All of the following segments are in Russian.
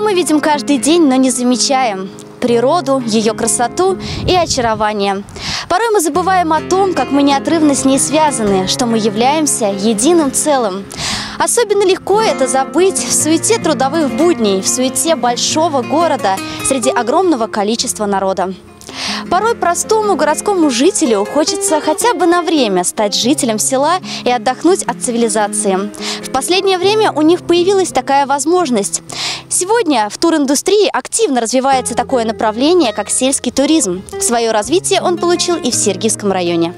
мы видим каждый день, но не замечаем природу, ее красоту и очарование. Порой мы забываем о том, как мы неотрывно с ней связаны, что мы являемся единым целым. Особенно легко это забыть в суете трудовых будней, в суете большого города среди огромного количества народа. Порой простому городскому жителю хочется хотя бы на время стать жителем села и отдохнуть от цивилизации. В последнее время у них появилась такая возможность. Сегодня в туриндустрии активно развивается такое направление, как сельский туризм. Свое развитие он получил и в Сергиевском районе.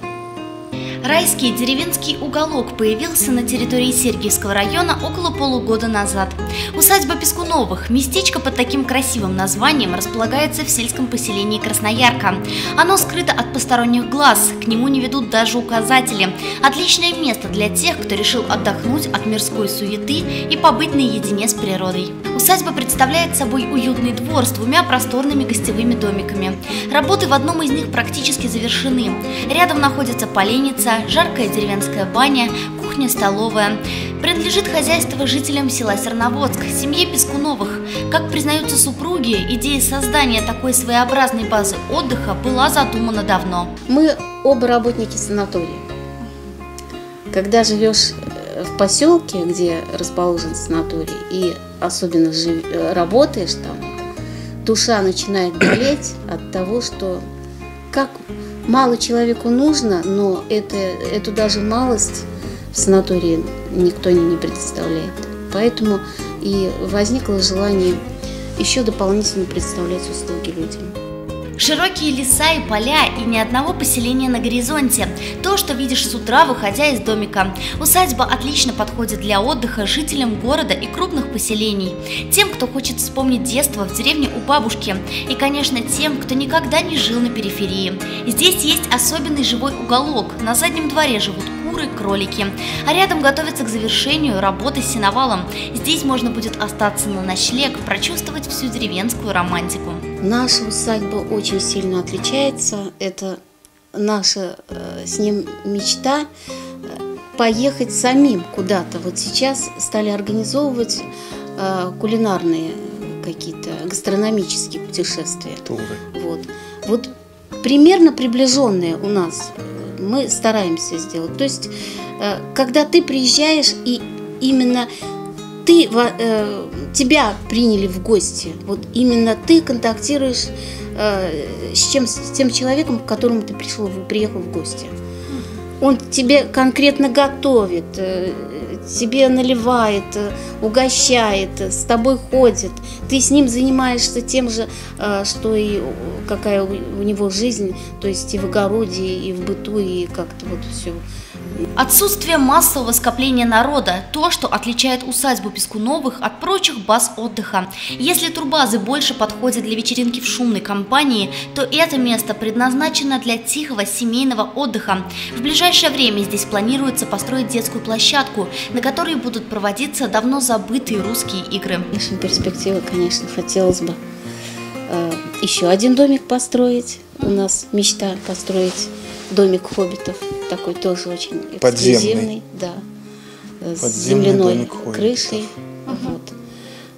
Райский деревенский уголок появился на территории Сергиевского района около полугода назад. Усадьба Пескуновых, местечко под таким красивым названием, располагается в сельском поселении Красноярка. Оно скрыто от посторонних глаз, к нему не ведут даже указатели. Отличное место для тех, кто решил отдохнуть от мирской суеты и побыть наедине с природой. Усадьба представляет собой уютный двор с двумя просторными гостевыми домиками. Работы в одном из них практически завершены. Рядом находится поленница, жаркая деревенская баня, кухня-столовая. Принадлежит хозяйство жителям села Серноводск, семье Пескуновых. Как признаются супруги, идея создания такой своеобразной базы отдыха была задумана давно. Мы оба работники санатория. Когда живешь э, в поселке, где расположен санаторий, и особенно жив... Э, работаешь там, душа начинает болеть от того, что как мало человеку нужно, но это, эту даже малость в санатории никто не, предоставляет. Поэтому и возникло желание еще дополнительно представлять услуги людям. Широкие леса и поля и ни одного поселения на горизонте. То, что видишь с утра, выходя из домика. Усадьба отлично подходит для отдыха жителям города и крупных поселений. Тем, кто хочет вспомнить детство в деревне у бабушки. И, конечно, тем, кто никогда не жил на периферии. Здесь есть особенный живой уголок. На заднем дворе живут куры, кролики. А рядом готовится к завершению работы с сеновалом. Здесь можно будет остаться на ночлег, прочувствовать всю деревенскую романтику. Наша усадьба очень сильно отличается. Это наша э, с ним мечта э, поехать самим куда-то. Вот сейчас стали организовывать э, кулинарные какие-то гастрономические путешествия. Туры. Вот. Вот примерно приближенные у нас мы стараемся сделать. То есть, когда ты приезжаешь и именно ты, э, тебя приняли в гости, вот именно ты контактируешь э, с, чем, с тем человеком, к которому ты пришел, приехал в гости. Он тебе конкретно готовит, тебе наливает, угощает, с тобой ходит. Ты с ним занимаешься тем же, что и какая у него жизнь, то есть и в огороде, и в быту, и как-то вот все Отсутствие массового скопления народа – то, что отличает усадьбу Пескуновых от прочих баз отдыха. Если турбазы больше подходят для вечеринки в шумной компании, то это место предназначено для тихого семейного отдыха. В ближайшее время здесь планируется построить детскую площадку, на которой будут проводиться давно забытые русские игры. Конечно, перспектива, конечно, хотелось бы э, еще один домик построить. У нас мечта построить домик хоббитов такой тоже очень эксклюзивный, да, с земляной крышей. Угу. Вот.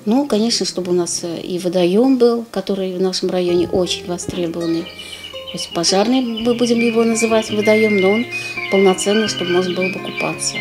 Ну, конечно, чтобы у нас э, и водоем был, который в нашем районе очень востребованный. То есть пожарный мы будем его называть водоем, но он полноценный, чтобы можно было бы купаться.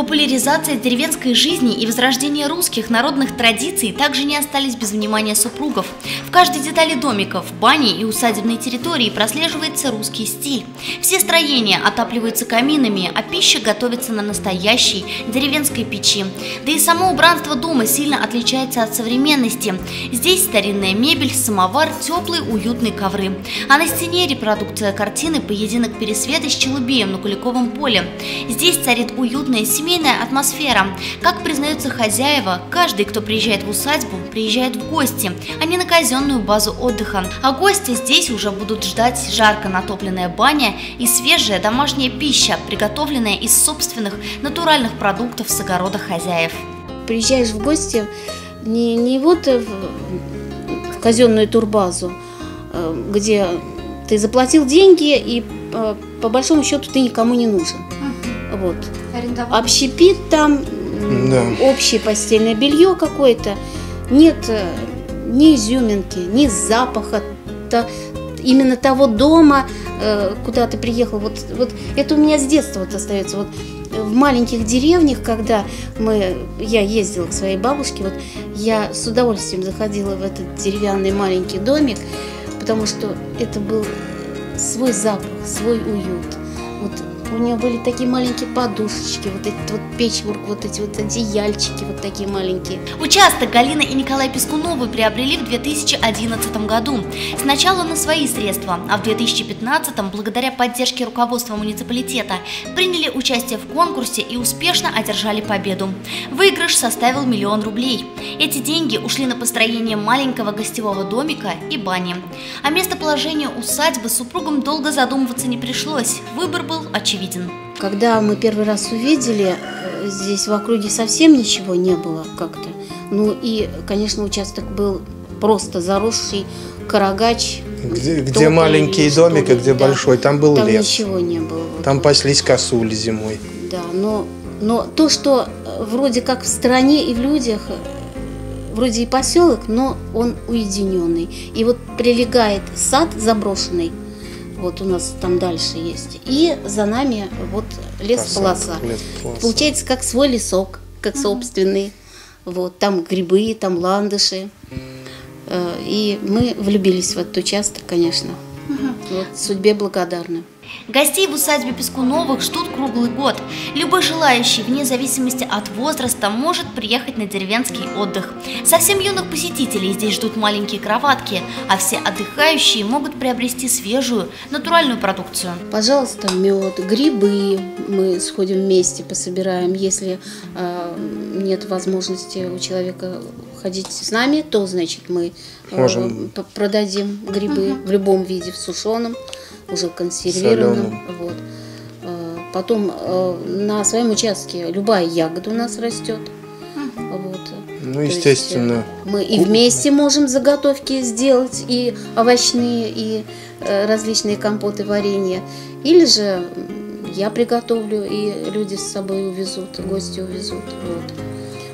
Популяризация деревенской жизни и возрождение русских народных традиций также не остались без внимания супругов. В каждой детали домиков, бани и усадебной территории прослеживается русский стиль. Все строения отапливаются каминами, а пища готовится на настоящей деревенской печи. Да и само убранство дома сильно отличается от современности. Здесь старинная мебель, самовар, теплые уютные ковры. А на стене репродукция картины «Поединок Пересвета с Челубеем на Куликовом поле». Здесь царит уютная семейная семейная атмосфера. Как признаются хозяева, каждый, кто приезжает в усадьбу, приезжает в гости, а не на казенную базу отдыха. А гости здесь уже будут ждать жарко натопленная баня и свежая домашняя пища, приготовленная из собственных натуральных продуктов с огорода хозяев. Приезжаешь в гости не, не вот в, казенную турбазу, э, где ты заплатил деньги и э, по большому счету ты никому не нужен. Вот. Общепит там, да. общее постельное белье какое-то. нет э, ни изюминки, ни запаха, то, именно того дома, э, куда ты приехал. Вот, вот это у меня с детства вот остается. Вот в маленьких деревнях, когда мы, я ездила к своей бабушке, вот я с удовольствием заходила в этот деревянный маленький домик, потому что это был свой запах, свой уют. Вот у нее были такие маленькие подушечки, вот этот вот печворк, вот эти вот одеяльчики, вот такие маленькие. Участок Галина и Николай Пескуновы приобрели в 2011 году. Сначала на свои средства, а в 2015 благодаря поддержке руководства муниципалитета приняли участие в конкурсе и успешно одержали победу. Выигрыш составил миллион рублей. Эти деньги ушли на построение маленького гостевого домика и бани. О местоположении усадьбы супругам долго задумываться не пришлось. Выбор был очевиден очевиден. Когда мы первый раз увидели, э, здесь в округе совсем ничего не было как-то. Ну и, конечно, участок был просто заросший, карагач. Где, где маленький домик, и где да. большой, там был там лес. ничего не было. Там паслись косули зимой. Да, но, но то, что э, вроде как в стране и в людях, э, вроде и поселок, но он уединенный. И вот прилегает сад заброшенный, вот у нас там дальше есть. И за нами вот лес-полоса. Лес Получается как свой лесок, как собственный. Вот, там грибы, там ландыши. Э, и мы влюбились в этот участок, конечно. Вот, судьбе благодарны. Гостей в усадьбе Пескуновых ждут круглый год. Любой желающий, вне зависимости от возраста, может приехать на деревенский отдых. Совсем юных посетителей здесь ждут маленькие кроватки, а все отдыхающие могут приобрести свежую, натуральную продукцию. Пожалуйста, мед, грибы мы сходим вместе, пособираем. Если э, нет возможности у человека ходить с нами, то, значит, мы э, Можем. продадим грибы угу. в любом виде, в сушеном уже консервированным. Вот. Э, потом э, на своем участке любая ягода у нас растет. Вот. Ну, естественно. Э, мы и вместе можем заготовки сделать, и овощные, и различные компоты, варенья. Или же я приготовлю, и люди с собой увезут, гости увезут. Вот.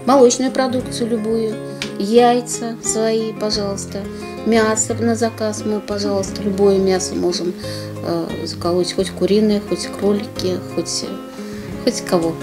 Молочную продукцию любую, яйца свои, пожалуйста, мясо на заказ мы, пожалуйста, любое мясо можем э, заколоть, хоть куриное, хоть кролики, хоть, хоть кого.